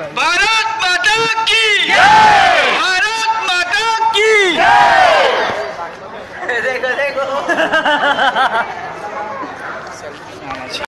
भारत माता की। भारत माता की। देखो देखो।